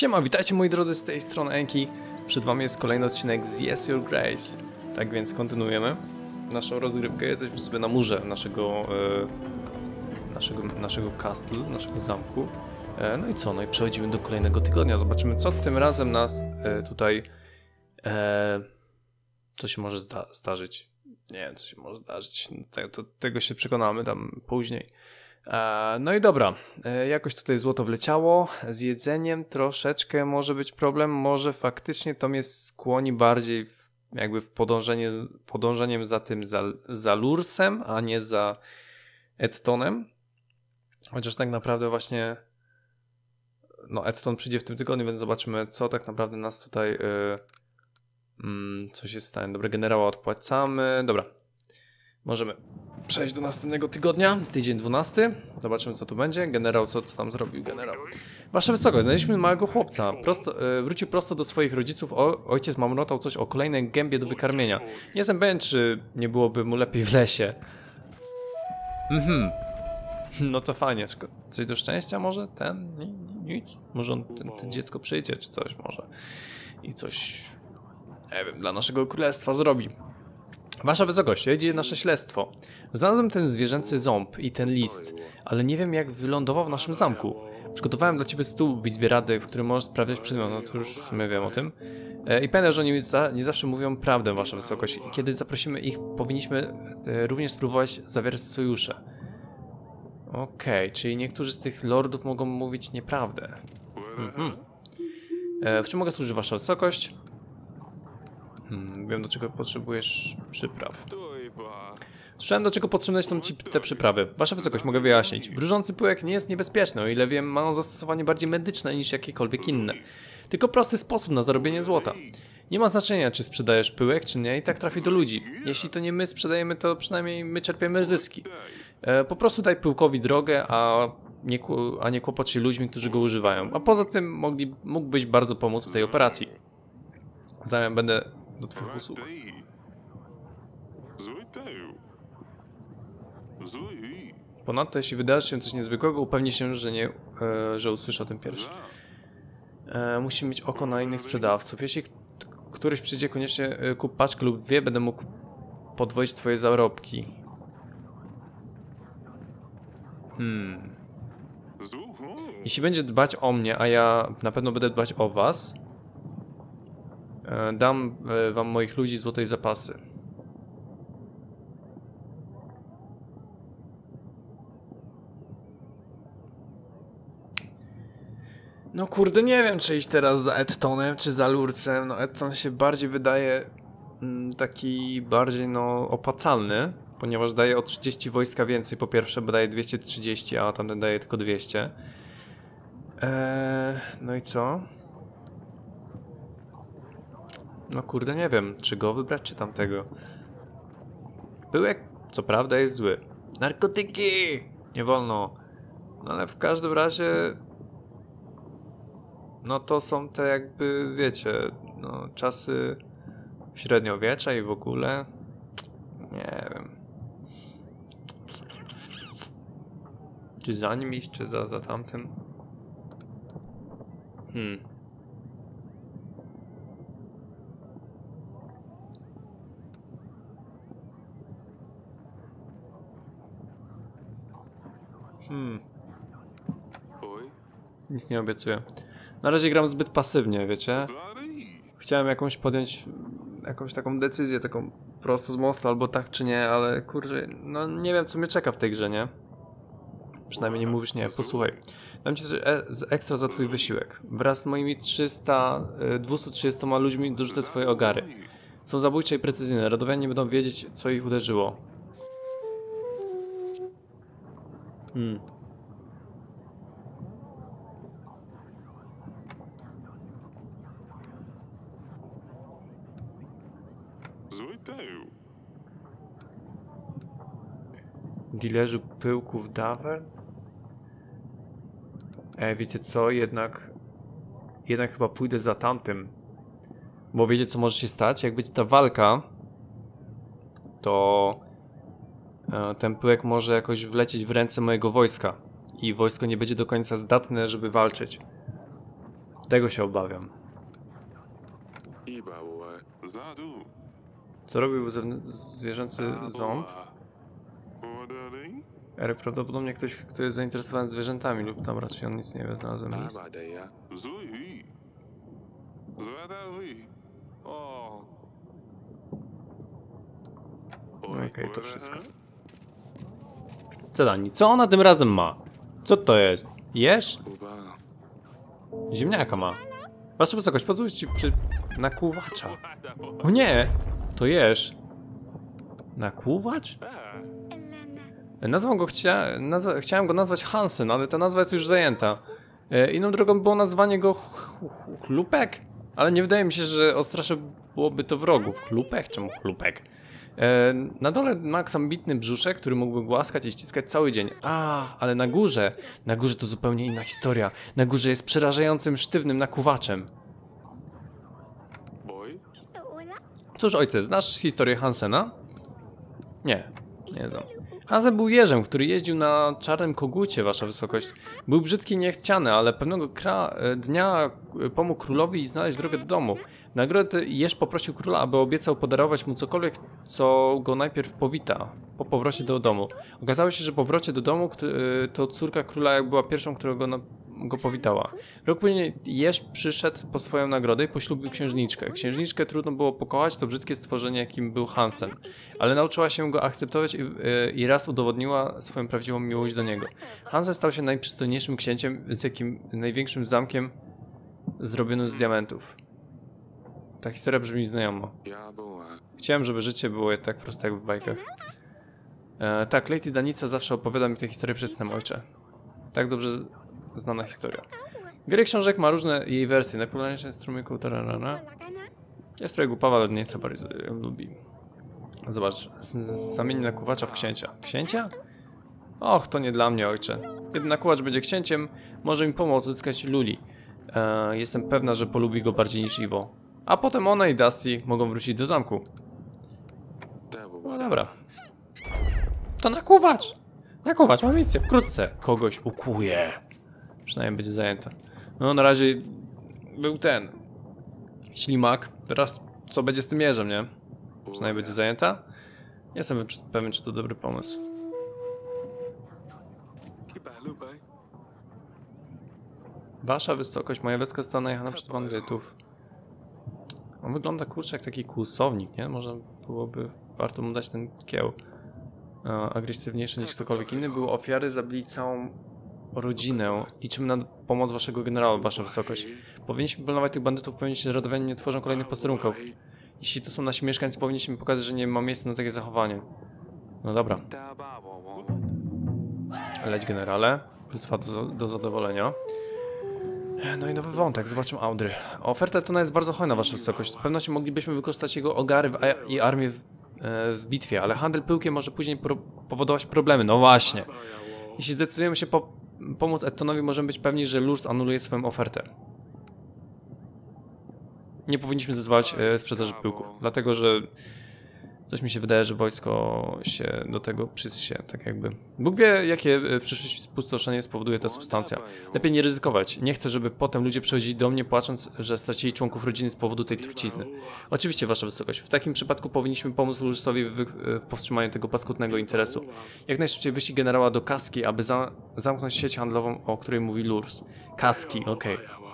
Siema, witajcie moi drodzy z tej strony Enki. Przed wami jest kolejny odcinek z Yes Your Grace. Tak więc kontynuujemy naszą rozgrywkę. Jesteśmy sobie na murze naszego, e, naszego, naszego castle, naszego zamku. E, no i co? No i przechodzimy do kolejnego tygodnia. Zobaczymy co tym razem nas e, tutaj... E, co się może zda zdarzyć. Nie wiem, co się może zdarzyć. No, te, to, tego się przekonamy tam później. No i dobra, e, jakoś tutaj złoto wleciało. Z jedzeniem troszeczkę może być problem. Może faktycznie to mnie skłoni bardziej w, jakby w podążenie, podążeniem za tym, za, za Lursem, a nie za Edtonem. Chociaż tak naprawdę właśnie no Edton przyjdzie w tym tygodniu, więc zobaczymy, co tak naprawdę nas tutaj e, mm, co się stanie. Dobra, generała odpłacamy. Dobra, możemy przejść do następnego tygodnia, tydzień 12. Zobaczymy, co tu będzie. Generał, co, co tam zrobił generał. Wasza wysokość, znaleźliśmy małego chłopca. Prosto, e, wrócił prosto do swoich rodziców. O, ojciec mamrotał coś o kolejnej gębie do wykarmienia. Nie jestem pewien, czy nie byłoby mu lepiej w lesie. Mhm. No to fajnie. Coś do szczęścia może? Ten? Ni- ni- Nic. Może on, ten, ten dziecko przyjdzie, czy coś może. I coś, nie wiem, dla naszego królestwa zrobi. Wasza wysokość, jedzie nasze śledztwo. Znalazłem ten zwierzęcy ząb i ten list, ale nie wiem jak wylądował w naszym zamku. Przygotowałem dla ciebie stół w izbie rady, w którym możesz sprawdzać przedmiot, no to już w sumie wiem o tym. E, I pamiętaj, że oni nie zawsze mówią prawdę, wasza wysokość. Kiedy zaprosimy ich, powinniśmy e, również spróbować zawierać sojusze. Okej, czyli niektórzy z tych lordów mogą mówić nieprawdę. Mhm. E, w czym mogę służyć wasza wysokość? Hmm, wiem do czego potrzebujesz przypraw. Słyszałem do czego potrzebne są ci te przyprawy. Wasza wysokość, mogę wyjaśnić. Wróżący pyłek nie jest niebezpieczny, o ile wiem, ma on zastosowanie bardziej medyczne niż jakiekolwiek inne. Tylko prosty sposób na zarobienie złota. Nie ma znaczenia, czy sprzedajesz pyłek, czy nie, i tak trafi do ludzi. Jeśli to nie my sprzedajemy, to przynajmniej my czerpiemy zyski. E, po prostu daj pyłkowi drogę, a nie, a nie kłopot się ludźmi, którzy go używają. A poza tym mogli, mógłbyś bardzo pomóc w tej operacji. W zamian będę do twoich usług. Ponadto, jeśli wydarzy się coś niezwykłego, upewnij się, że nie, e, że usłyszę o tym pierwszy. E, musi mieć oko na innych sprzedawców. Jeśli któryś przyjdzie, koniecznie e, kup paczkę lub dwie, będę mógł podwoić twoje zarobki. Hmm. Jeśli będzie dbać o mnie, a ja na pewno będę dbać o was, dam e, wam moich ludzi złotej zapasy. No kurde, nie wiem czy iść teraz za Edtonem czy za Lurcem. No Edton się bardziej wydaje mm, taki bardziej no opłacalny, ponieważ daje o 30 wojska więcej po pierwsze, bo daje 230, a tamten daje tylko 200. Eee, no i co? No kurde, nie wiem, czy go wybrać, czy tamtego. Byłek, co prawda, jest zły. Narkotyki! Nie wolno. No ale w każdym razie no to są te jakby, wiecie, no, czasy średniowiecza i w ogóle. Nie wiem. Czy za nim iść, czy za, za tamtym? Hmm. Hmm. Nic nie obiecuję. Na razie gram zbyt pasywnie, wiecie? Chciałem jakąś podjąć jakąś taką decyzję, taką prosto z mostu, albo tak czy nie, ale kurczę, no nie wiem co mnie czeka w tej grze, nie? Przynajmniej nie mówisz nie, posłuchaj. Dam ci e- z ekstra za twój wysiłek. Wraz z moimi 300, y, 230 ludźmi dorzucę twoje ogary. Są zabójcze i precyzyjne, radowianie będą wiedzieć co ich uderzyło. Hmm. Dilerzy pyłków Dawer? E, wiecie co, jednak jednak chyba pójdę za tamtym. Bo wiecie co może się stać? Jak będzie ta walka, to ten pyłek może jakoś wlecieć w ręce mojego wojska i wojsko nie będzie do końca zdatne, żeby walczyć. Tego się obawiam. Co robił zwierzęcy ząb? Ale prawdopodobnie ktoś, kto jest zainteresowany zwierzętami lub tam raczej on nic nie wie, znalazłem list. Okej, to wszystko. Co Dani, co ona tym razem ma? Co to jest? Jesz? Ziemniaka ma. Wasza wysokość, pozwólcie ci przy... Nakłuwacza. O nie! To jesz. Nakłuwacz? Nazwą go chcia... nazwa... chciałem go nazwać Hansen, ale ta nazwa jest już zajęta. E, inną drogą było nazwanie go ch- ch- Chlupek? Ale nie wydaje mi się, że odstraszyłoby to wrogów. Chlupek? Czemu chlupek? E, na dole Max ambitny brzuszek, który mógłby głaskać i ściskać cały dzień. A, ale na górze, na górze to zupełnie inna historia. Na górze jest przerażającym, sztywnym nakłuwaczem. Boy, Cóż, ojcze, znasz historię Hansena? Nie, nie znam. Hansen był jeżem, który jeździł na czarnym kogucie, wasza wysokość. Był brzydki i niechciany, ale pewnego e, dnia pomógł królowi znaleźć drogę do domu. Nagrodę jeż poprosił króla, aby obiecał podarować mu cokolwiek, co go najpierw powita po powrocie do domu. Okazało się, że po powrocie do domu e, to córka króla jak była pierwszą, która go, go powitała. Rok później jeż przyszedł po swoją nagrodę i poślubił księżniczkę. Księżniczkę trudno było pokochać, to brzydkie stworzenie, jakim był Hansen. Ale nauczyła się go akceptować i, y, i raz udowodniła swoją prawdziwą miłość do niego. Hansen stał się najprzystojniejszym księciem, z jakim największym zamkiem zrobionym z diamentów. Ta historia brzmi znajomo. Chciałem, żeby życie było tak proste jak w bajkach. E, tak, Lady Danica zawsze opowiada mi tę historię przed snem, ojcze. Tak dobrze znana historia. Wiele książek ma różne jej wersje. Najpopularniejsze jest strumyku tararara. Jest trochę głupawa, ale nie co bardzo ją lubi. Zobacz, zamieni nakłuwacza w księcia. Księcia? Och, to nie dla mnie, ojcze. Kiedy nakłuwacz będzie księciem, może mi pomóc odzyskać Luli. E, jestem pewna, że polubi go bardziej niż Iwo. A potem ona i Dusty mogą wrócić do zamku. No dobra. To nakłuwacz! Nakłuwacz ma misję, wkrótce kogoś ukuje. Przynajmniej będzie zajęta. No na razie był ten. Ślimak. Teraz co będzie z tym jeżem, nie? Przynajmniej będzie zajęta. Nie jestem pewien, czy to dobry pomysł. Wasza wysokość, moja wioska została najechana przez bandytów. On wygląda kurczę jak taki kłusownik, nie? Może byłoby warto mu dać ten kieł. E, agresywniejszy niż ktokolwiek inny. Były ofiary, zabili całą rodzinę. Liczymy na pomoc waszego generała, wasza wysokość. Powinniśmy pilnować tych bandytów, powinniśmy że radowianie nie tworzą kolejnych posterunków. Jeśli to są nasi mieszkańcy, powinniśmy pokazać, że nie ma miejsca na takie zachowanie. No dobra, leć generale. Plus do, do zadowolenia. No i nowy wątek, zobaczymy Audry. Oferta to jest bardzo hojna, wasza wysokość. Z pewnością moglibyśmy wykorzystać jego ogary i armię w, e, w bitwie, ale handel pyłkiem może później pro, powodować problemy. No właśnie. Jeśli zdecydujemy się po, pomóc Ettonowi, możemy być pewni, że Lurs anuluje swoją ofertę. Nie powinniśmy zezwalać e, sprzedaży pyłków, dlatego że coś mi się wydaje, że wojsko się do tego przysie, tak jakby. Bóg wie, jakie e, w przyszłości spustoszenie spowoduje ta substancja. Lepiej nie ryzykować. Nie chcę, żeby potem ludzie przychodzili do mnie płacząc, że stracili członków rodziny z powodu tej trucizny. Oczywiście, Wasza Wysokość. W takim przypadku powinniśmy pomóc Lursowi w, w powstrzymaniu tego paskudnego interesu. Jak najszybciej wyścig generała do Kaski, aby za, zamknąć sieć handlową, o której mówi Lurs. Kaski, okej. A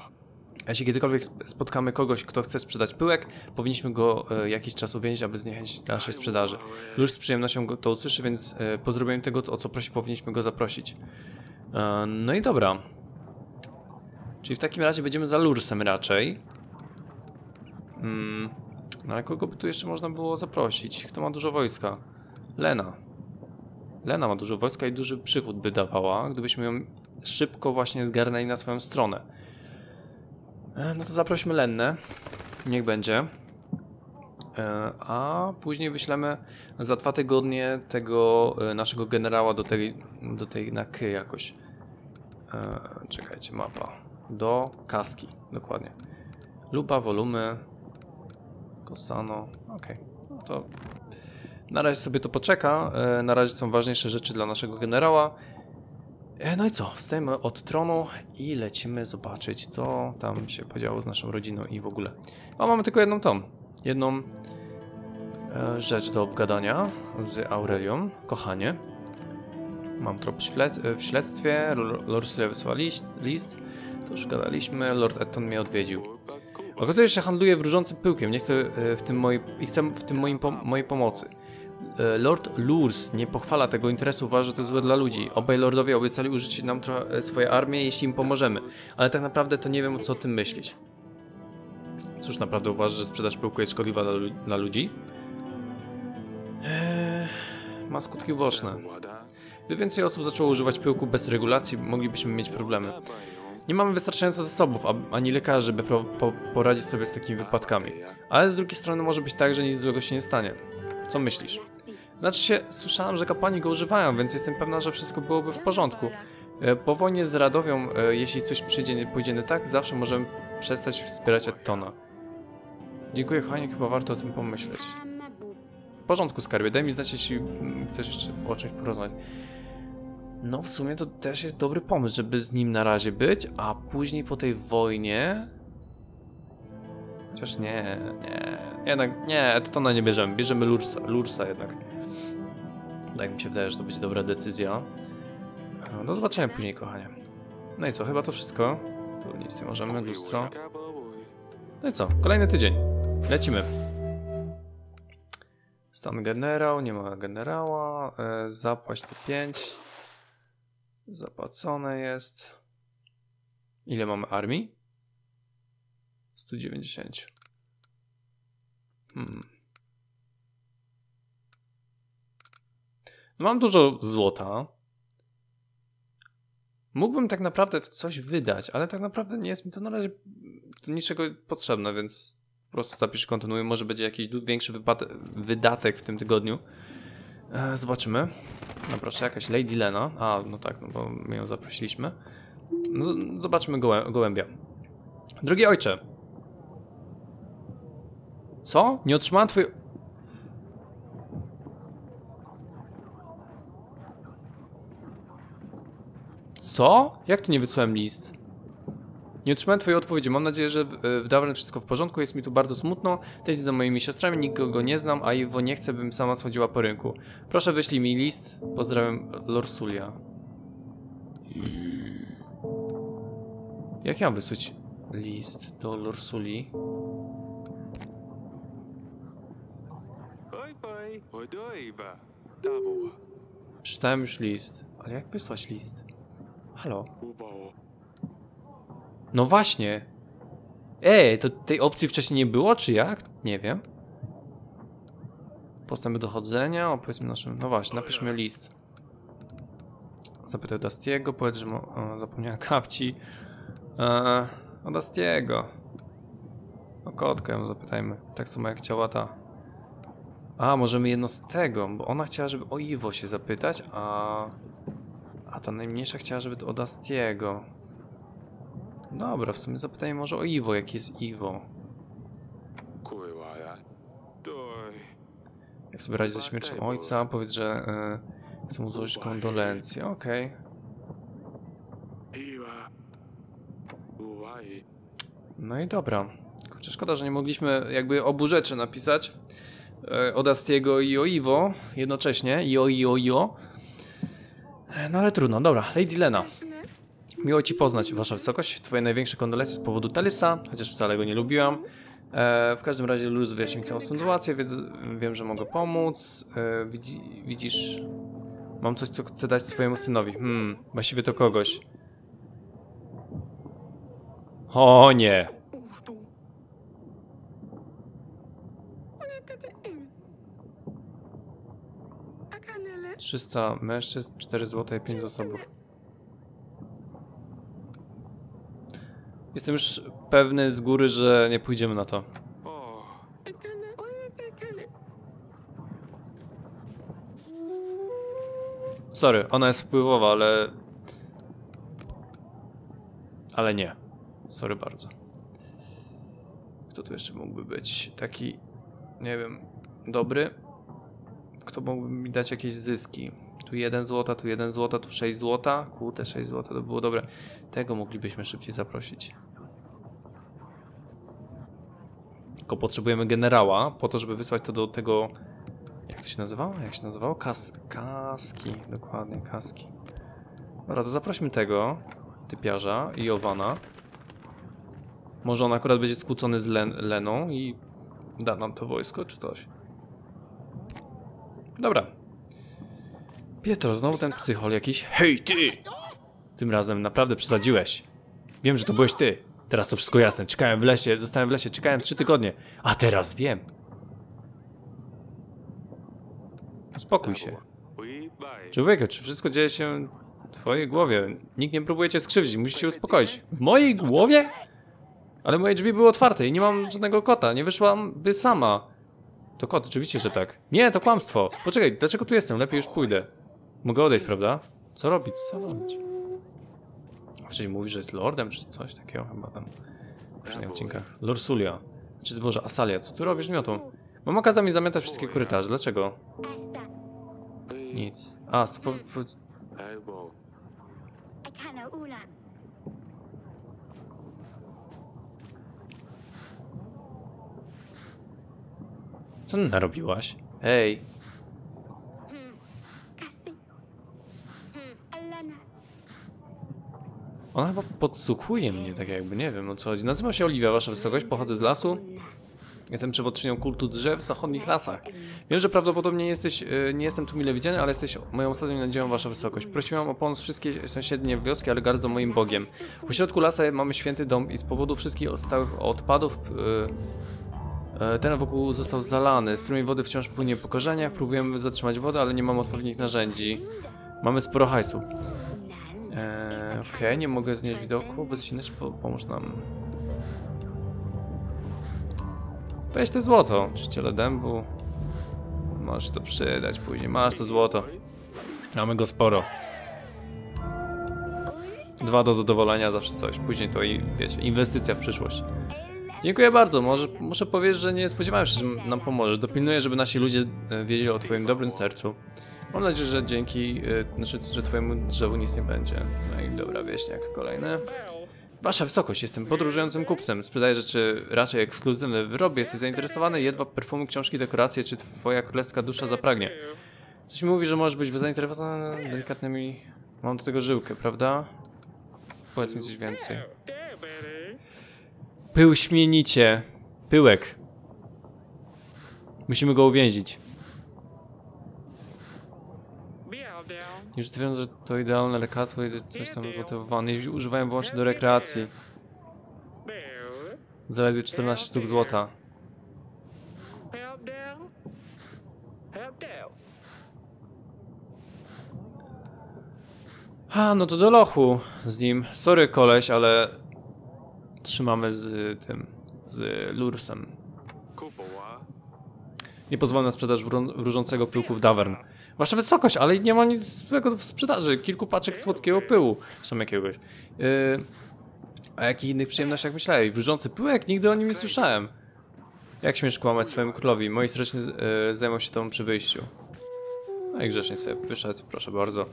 jeśli kiedykolwiek sp- spotkamy kogoś, kto chce sprzedać pyłek, powinniśmy go e, jakiś czas uwięzić, aby zniechęcić do naszej sprzedaży. Lurs z przyjemnością to usłyszy, więc e, po zrobieniu tego, o co prosi, powinniśmy go zaprosić. E, no i dobra. Czyli w takim razie będziemy za Lursem raczej. Mm, no ale kogo by tu jeszcze można było zaprosić? Kto ma dużo wojska? Lena. Lena ma dużo wojska i duży przychód by dawała, gdybyśmy ją szybko właśnie zgarnęli na swoją stronę. E, No to zaprośmy Lennę. Niech będzie. E, A później wyślemy za dwa tygodnie tego e, naszego generała do tej, do tej na K jakoś. Czekajcie, mapa. Do Kaski, dokładnie. Lupa, wolumy. Kosano. Okej. No to na razie sobie to poczeka. Na razie są ważniejsze rzeczy dla naszego generała. E, No i co? Wstajemy od tronu i lecimy zobaczyć, co tam się podziało z naszą rodziną i w ogóle. A mamy tylko jedną tą. Jedną e, rzecz do obgadania z Aurelią. Kochanie. Mam trop w śled- w śledztwie. L- Lord Syle wysłał list. To już gadaliśmy. Lord Etton mnie odwiedził. Okazuje się, że handluje wróżącym pyłkiem. Nie chcę e, w tym mojej, chcę w tym moim mojej pomocy. E, Lord Lurs nie pochwala tego interesu, uważa, że to złe dla ludzi. Obaj lordowie obiecali użyć nam trochę e, swojej armii, jeśli im pomożemy. Ale tak naprawdę to nie wiem, co o tym myśleć. Cóż, naprawdę uważasz, że sprzedaż pyłku jest szkodliwa dla, dla ludzi? Eee, ma skutki uboczne. Gdy więcej osób zaczęło używać pyłku bez regulacji, moglibyśmy mieć problemy. Nie mamy wystarczająco zasobów, ani lekarzy, by po, poradzić sobie z takimi wypadkami. Ale z drugiej strony może być tak, że nic złego się nie stanie. Co myślisz? Znaczy się, słyszałam, że kapłani go używają, więc jestem pewna, że wszystko byłoby w porządku. E, Po wojnie z Radowią, e, jeśli coś przyjdzie, pójdzie nie tak, zawsze możemy przestać wspierać Ettona. Dziękuję, kochanie, chyba warto o tym pomyśleć. W porządku, skarbie, daj mi znać, jeśli mm, chcesz jeszcze o czymś porozmawiać. No, w sumie to też jest dobry pomysł, żeby z nim na razie być, a później po tej wojnie... Chociaż nie, nie, jednak nie, Ettona nie bierzemy, bierzemy Lursa, Lursa jednak. Tak mi się wydaje, że to będzie dobra decyzja. E, Do zobaczenia później, kochanie. No i co, chyba to wszystko. Tu nic nie możemy, lustro. No i co, kolejny tydzień. Lecimy. Stan generał, nie ma generała. E, zapłać to 5. Zapłacone jest. Ile mamy armii? 190. Hmm. Mam dużo złota. Mógłbym tak naprawdę coś wydać, ale tak naprawdę nie jest mi to na razie do niczego potrzebne, więc po prostu zapisz kontynuuj. Może będzie jakiś większy wydatek w tym tygodniu. E, zobaczymy. No proszę, jakaś Lady Lena. A, no tak, no bo my ją zaprosiliśmy. No, zobaczmy gołę- gołębia. Drogi ojcze. Co? Nie otrzymałem twojej... Co? Jak to nie wysłałem list? Nie otrzymałem twojej odpowiedzi. Mam nadzieję, że w- Dawren wszystko w porządku. Jest mi tu bardzo smutno. Też za moimi siostrami, nikogo nie znam, a Iwo nie chce, bym sama schodziła po rynku. Proszę wyślij mi list. Pozdrawiam, Lorsulia. Jak ja mam wysłać list do Lorsuli? Przeczytałem już list. Ale jak wysłać list? Halo? No właśnie. Ej, to tej opcji wcześniej nie było, czy jak? Nie wiem. Postępy dochodzenia, opowiedzmy naszym... No właśnie, napiszmy list. Zapytaj Dastiego, powiedz, że mo... o, zapomniałem kapci. Eee, o Dastiego. O kotkę ją zapytajmy. Tak samo jak chciała ta. A, możemy jedno z tego, bo ona chciała, żeby o Iwo się zapytać, a... A ta najmniejsza chciała, żeby o Dastiego. Dobra, w sumie zapytaj może o Iwo, jak jest Iwo. Jak sobie radzi ze śmiercią ojca, powiedz, że y, chcę mu złożyć kondolencje. Okej. Uwai. No i dobra. Kurczę, szkoda, że nie mogliśmy jakby obu rzeczy napisać. E, o Dastiego i o Iwo jednocześnie. I o, i o, i o. E, No ale trudno, dobra. Lady Lena. Miło ci poznać, wasza wysokość. Twoje największe kondolencje z powodu Talisa, chociaż wcale go nie lubiłam. E, w każdym razie Luz wyjaśnił całą sytuację, więc wiem, że mogę pomóc. E, widzi, widzisz... Mam coś, co chcę dać swojemu synowi. Hmm, właściwie to kogoś. O nie! 300 mężczyzn, 4 zł i 5 zasobów. Jestem już pewny z góry, że nie pójdziemy na to. Sorry, ona jest wpływowa, ale... Ale nie. Sorry bardzo. Kto tu jeszcze mógłby być taki, nie wiem, dobry? Kto mógłby mi dać jakieś zyski? Tu 1 złota, tu 1 złota, tu 6 złota. Kurde, 6 złota to było dobre. Tego moglibyśmy szybciej zaprosić. Tylko potrzebujemy generała po to, żeby wysłać to do tego. Jak to się nazywało? Jak się nazywało? Kas kaski, dokładnie, kaski. Dobra, to zaprośmy tego typiarza i Owana. Może on akurat będzie skłócony z Len Leną i da nam to wojsko czy coś. Dobra. Pietro, znowu ten psychol jakiś. Hej, ty! Tym razem naprawdę przesadziłeś. Wiem, że to byłeś ty. Teraz to wszystko jasne. Czekałem w lesie, zostałem w lesie, czekałem trzy tygodnie. A teraz wiem. Uspokój się. Człowieku, czy wszystko dzieje się w twojej głowie? Nikt nie próbuje cię skrzywdzić, musisz się uspokoić. W mojej głowie? Ale moje drzwi były otwarte i nie mam żadnego kota, nie wyszłam by sama. To kot, oczywiście, że tak. Nie, to kłamstwo. Poczekaj, dlaczego tu jestem? Lepiej już pójdę. Mogę odejść, prawda? Co robić? Co robić? Wcześniej mówi, że jest lordem, czy coś takiego chyba tam. W odcinkach. Lorsulia. Czy Boże, Asalia, co tu robisz miotą? Mama kazała mi zamiatać wszystkie korytarze, dlaczego? Nic. A, spo, po, co narobiłaś? Hej, ona chyba podsłuchuje mnie, tak jakby, nie wiem o co chodzi. Nazywam się Oliwia, wasza wysokość, pochodzę z lasu. Jestem przewodczynią kultu drzew w zachodnich lasach. Wiem, że prawdopodobnie jesteś, e, nie jestem tu mile widziany, ale jesteś moją ostatnią nadzieją, wasza wysokość. Prosiłam o pomoc wszystkie sąsiednie wioski, ale gardzą moim Bogiem. W środku lasa mamy święty dom i z powodu wszystkich stałych odpadów e, e, teren wokół został zalany. Strumień wody wciąż płynie po korzeniach, próbujemy zatrzymać wodę, ale nie mamy odpowiednich narzędzi. Mamy sporo hajsu. Eee, Okej, nie mogę znieść widoku. Bezsilność, po, pomóż nam. Weź to złoto, czciele dębu. Możesz to przydać później. Masz to złoto. Mamy go sporo. Dwa do zadowolenia, zawsze coś. Później to i wiecie, inwestycja w przyszłość. Dziękuję bardzo. Może, muszę powiedzieć, że nie spodziewałem się, że nam pomożesz. Dopilnuję, żeby nasi ludzie e, wiedzieli o Twoim dobrym sercu. Mam nadzieję, że dzięki, e, znaczy, że Twojemu drzewu nic nie będzie. No i dobra, wieśniak kolejny. Wasza wysokość, jestem podróżującym kupcem. Sprzedaję rzeczy raczej ekskluzywne wyroby. Jesteś zainteresowany? Jedwab, perfumy, książki, dekoracje. Czy Twoja królewska dusza zapragnie? Coś mi mówi, że możesz być zainteresowany delikatnymi... Mam do tego żyłkę, prawda? Powiedz mi coś więcej. Pył śmienicie. Pyłek. Musimy go uwięzić. Już wiem, że to idealne lekarstwo i coś tam zmotywowane. I używają wyłącznie do rekreacji. Zaledwie 14 sztuk złota. A, no to do lochu z nim. Sorry koleś, ale trzymamy z tym, z Lursem. Nie pozwolę na sprzedaż wró- wróżącego pyłku w Davern. Wasza wysokość, ale nie ma nic złego w sprzedaży. Kilku paczek słodkiego pyłu. Są jakiegoś. Yy, a jakich innych przyjemnościach myśleli? Wróżący pyłek? Nigdy o nim nie słyszałem. Jak śmiesz kłamać swojemu królowi? Moi straczni yy, zajmą się tobą przy wyjściu. No i grzecznie sobie wyszedł, proszę bardzo.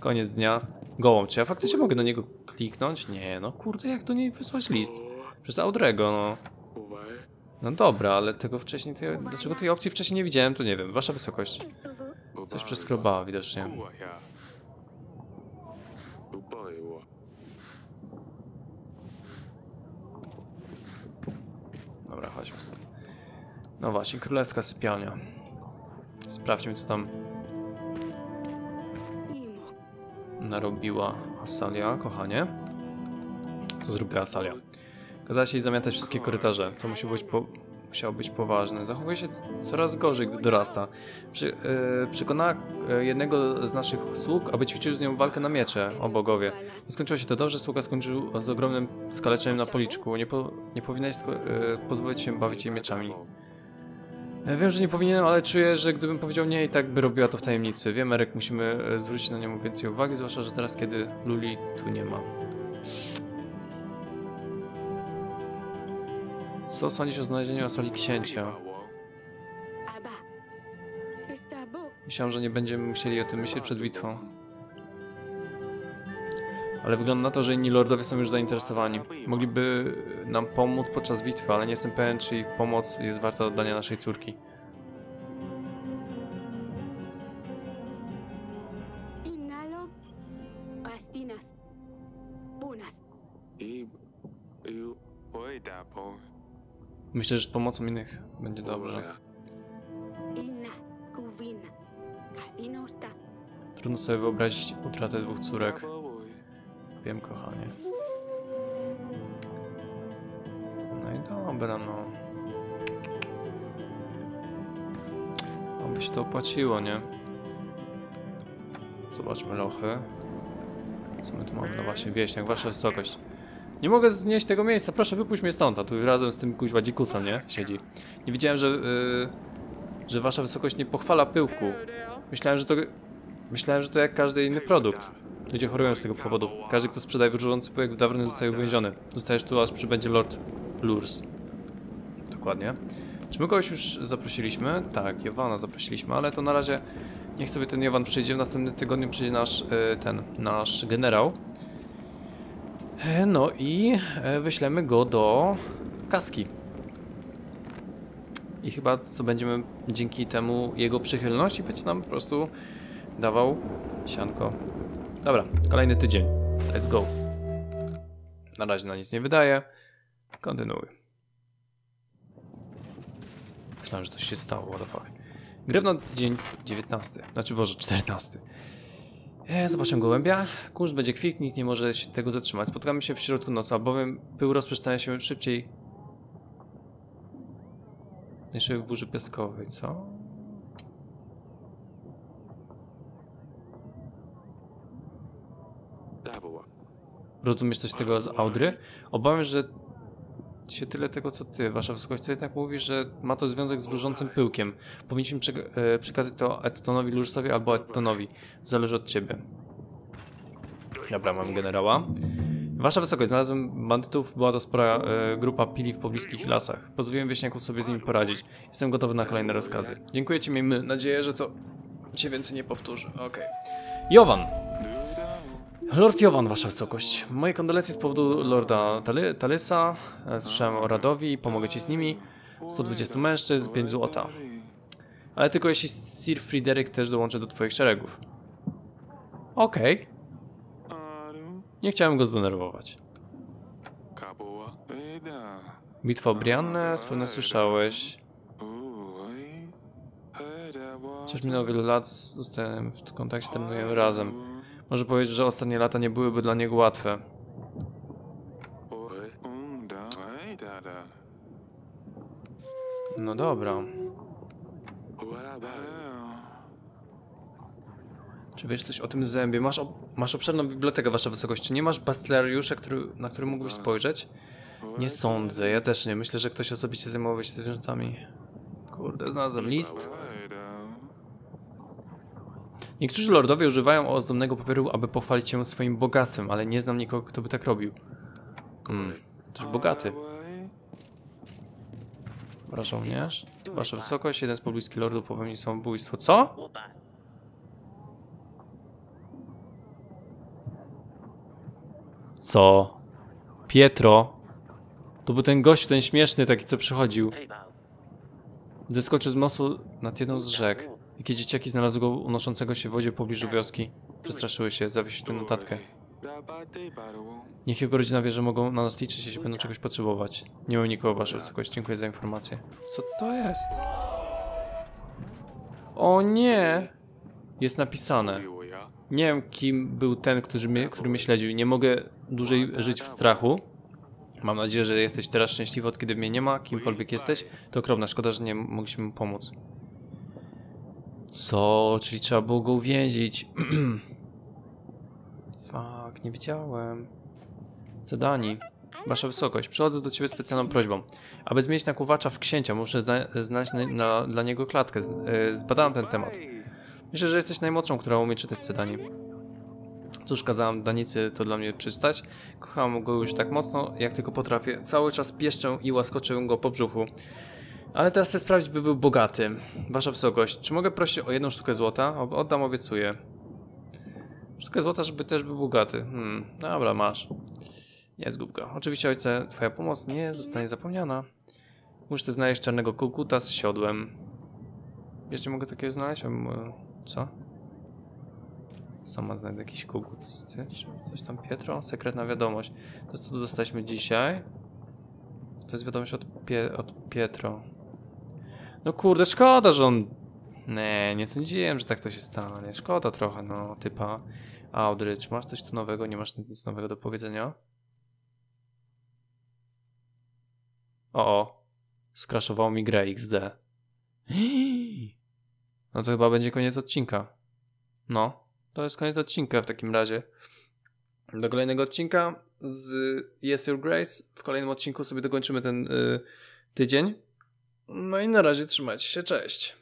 Koniec dnia. Gołąb. Czy ja faktycznie mogę do niego kliknąć? Nie, no kurde, jak do niej wysłać list? Przez Audrego, no. No dobra, ale tego wcześniej, tej, dlaczego tej opcji wcześniej nie widziałem, to nie wiem. Wasza wysokość. Coś przeskrobała widocznie. Dobra, chodźmy stąd. No właśnie, królewska sypialnia. Sprawdźmy, co tam narobiła Asalia, kochanie. Co zrobiła Asalia? Kazała się jej zamiatać wszystkie korytarze. To musi być po... musiało być poważne. Zachowuje się coraz gorzej, gdy dorasta. Przy, e, przekonała e, jednego z naszych sług, aby ćwiczył z nią walkę na miecze, o bogowie. Nie skończyło się to dobrze, sługa skończył z ogromnym skaleczeniem na policzku. Nie, po, nie powinnaś e, pozwolić się bawić jej mieczami. Ja wiem, że nie powinienem, ale czuję, że gdybym powiedział nie, i tak by robiła to w tajemnicy. Wiem, Erek, musimy e, zwrócić na nią więcej uwagi, zwłaszcza, że teraz, kiedy Luli tu nie ma. Co sądzisz o znalezieniu Asali Księcia? Myślałem, że nie będziemy musieli o tym myśleć przed bitwą. Ale wygląda na to, że inni lordowie są już zainteresowani. Mogliby nam pomóc podczas bitwy, ale nie jestem pewien, czy ich pomoc jest warta oddania naszej córki. Myślę, że z pomocą innych będzie dobrze. Trudno sobie wyobrazić utratę dwóch córek. Wiem, kochanie. No i dobra, no. Oby się to opłaciło, nie? Zobaczmy lochy. Co my tu mamy? No właśnie, wieśniak, wasza wysokość. Nie mogę znieść tego miejsca, proszę wypuść mnie stąd, a tu razem z tym kuźwa dzikusem, nie? Siedzi. Nie wiedziałem, że, yy, że wasza wysokość nie pochwala pyłku. Myślałem, że to... Myślałem, że to jak każdy inny produkt. Ludzie chorują z tego powodu. Każdy, kto sprzedaje wyrzucający pyłek w dawnym zostaje uwięziony. Zostajesz tu, aż przybędzie Lord Lurs. Dokładnie. Czy my kogoś już zaprosiliśmy? Tak, Jowana zaprosiliśmy, ale to na razie niech sobie ten Jowan przyjdzie. W następnym tygodniu przyjdzie nasz, e, ten, nasz generał. E, No i e, wyślemy go do Kaski. I chyba co będziemy dzięki temu jego przychylności będzie nam po prostu dawał sianko. Dobra, kolejny tydzień. Let's go. Na razie na nic nie wydaje. Kontynuuj. Myślałem, że coś się stało, what the fuck. Grę na tydzień 19. Znaczy, Boże, 14. E, zobaczę gołębia. Kurz będzie kwik, nikt nie może się tego zatrzymać. Spotkamy się w środku nocy, albowiem pył rozprzestrzenia się szybciej niż w burzy piaskowej, co? Rozumiesz coś z tego z Audry? Obawiam się, że się tyle tego co ty, wasza wysokość, co jednak mówi, że ma to związek z wróżącym pyłkiem. Powinniśmy e, przekazać to Ettonowi Lursowi albo Ettonowi. Zależy od ciebie. Dobra, mam generała. Wasza wysokość, znalazłem bandytów, była to spora e, grupa pili w pobliskich lasach. Pozwoliłem wieśniaków sobie z nimi poradzić. Jestem gotowy na kolejne rozkazy. Dziękuję ci, miejmy nadzieję, że to cię więcej nie powtórzy. Okej. Jowan! Lord Jowan, wasza wysokość. Moje kondolencje z powodu Lorda Taly Talysa. E, Słyszałem o Radowi, pomogę ci z nimi. 120 mężczyzn, 5 złota. Ale tylko jeśli Sir Frederick też dołączy do twoich szeregów. Okej, Aru. nie chciałem go zdenerwować. Bitwa o Briannę, z pewno słyszałeś. Chociaż minęło wiele lat, zostałem w kontakcie, trenujemy razem. Może powiedzieć, że ostatnie lata nie byłyby dla niego łatwe. No dobra. Uaraba. Czy wiesz coś o tym zębie? Masz, ob masz obszerną bibliotekę, wasza wysokość. Czy nie masz bastelariusza, który, na który mógłbyś spojrzeć? Nie sądzę, ja też nie. Myślę, że ktoś osobiście zajmował się zwierzętami. Kurde, znalazłem list. Niektórzy lordowie używają ozdobnego papieru, aby pochwalić się swoim bogactwem, ale nie znam nikogo, kto by tak robił. Hmm, też bogaty. Proszę żołnierz. Wasza wysokość, jeden z pobliskich lordów popełnił samobójstwo. Co? Co? Pietro? To był ten gość, ten śmieszny taki, co przychodził. Zeskoczył z mostu nad jedną z rzek. Jakie dzieciaki znalazły go unoszącego się w wodzie w pobliżu wioski. Przestraszyły się, zawiesił tę notatkę. Niech jego rodzina wie, że mogą na nas liczyć, jeśli będą czegoś potrzebować. Nie mam nikogo, wasza wysokość. Dziękuję za informację. Co to jest? O nie! Jest napisane. Nie wiem, kim był ten, który mnie, który mnie śledził. Nie mogę dłużej żyć w strachu. Mam nadzieję, że jesteś teraz szczęśliwy, od kiedy mnie nie ma. Kimkolwiek jesteś, to okropna. Szkoda, że nie mogliśmy mu pomóc. Co? Czyli trzeba było go uwięzić. Fuck, nie wiedziałem. Zadani. Wasza wysokość, przychodzę do ciebie specjalną prośbą. Aby zmienić nakłuwacza w księcia, muszę zna znaleźć na, na, dla niego klatkę. Z, y, zbadałem ten temat. Myślę, że jesteś najmłodszą, która umie czytać Cedanie. Cóż, kazałam Danicy to dla mnie przeczytać. Kocham go już tak mocno, jak tylko potrafię. Cały czas pieszczę i łaskoczę go po brzuchu. Ale teraz chcę sprawdzić, by był bogaty. Wasza wysokość, czy mogę prosić o jedną sztukę złota? Oddam, obiecuję. Sztukę złota, żeby też był bogaty. Hmm, dobra, masz. Nie zgub go. Oczywiście, ojcze, twoja pomoc nie zostanie zapomniana. Muszę też znaleźć czarnego kukuta z siodłem. Wiesz, mogę takiego znaleźć? Co? Sama znajdę jakiś kukut. Coś tam Pietro? Sekretna wiadomość. To co dostaliśmy dzisiaj. To jest wiadomość od, Pie od Pietro. No kurde, szkoda, że on... Nie, nie sądziłem, że tak to się stanie. Szkoda trochę, no, typa. Audrey, czy masz coś tu nowego? Nie masz nic nowego do powiedzenia? O, o. Skraszowało mi grę XD. No to chyba będzie koniec odcinka. No, to jest koniec odcinka w takim razie. Do kolejnego odcinka z Yes Your Grace. W kolejnym odcinku sobie dokończymy ten y, tydzień. No i na razie trzymajcie się, cześć.